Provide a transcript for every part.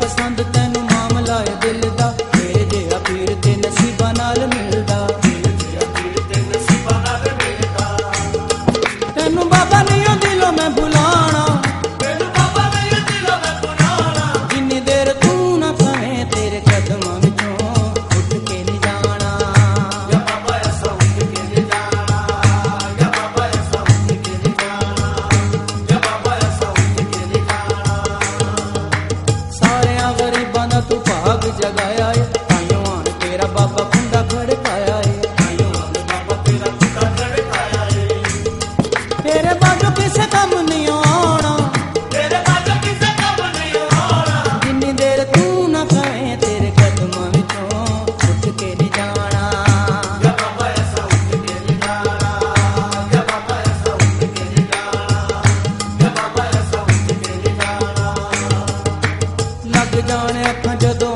ਪਸੰਦ ਤੈਨੂੰ ਨਾਮ ਲਾਏ ਦਿਲ ਖੜਕਾਇਆ ਏ ਤਾਈਓ ਆਣ ਤੇਰਾ ਬਾਬਾ ਕੁੰਡਾ ਖੜਕਾਇਆ ਏ। ਤਾਈਓ ਆਣ ਬਾਬਾ ਤੇਰਾ ਕੁੰਡਾ ਖੜਕਾਇਆ ਏ। ਤੇਰੇ ਬਾਜੋ ਕਿਸੇ ਕੰਮ ਨਹੀਂ ਆਉਣਾ। ਤੇਰੇ ਬਾਜੋ ਕਿਸੇ ਕੰਮ ਨਹੀਂ ਆਉਣਾ। ਜਿੰਨੀ ਦੇਰ ਤੂੰ ਨਾ ਖਾਏ ਤੇਰੇ ਕਦਮਾਂ ਵਿੱਚੋਂ ਉੱਠ ਕੇ ਨਹੀਂ ਜਾਣਾ। ਯਾ ਬਾਬਾ ਐਸਾ ਉੱਠ ਕੇ ਨਹੀਂ ਜਾਣਾ। ਯਾ ਬਾਬਾ ਐਸਾ ਉੱਠ ਕੇ ਨਹੀਂ ਜਾਣਾ। ਯਾ ਬਾਬਾ ਐਸਾ ਉੱਠ ਕੇ ਨਹੀਂ ਜਾਣਾ। ਲੱਗ ਜਾਣੇ ਅੱਖਾਂ ਜਦੋਂ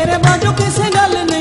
ਤੇਰੇ ਬਾਝੋਂ ਕਿਸੇ ਗੱਲ ਨਹੀਂ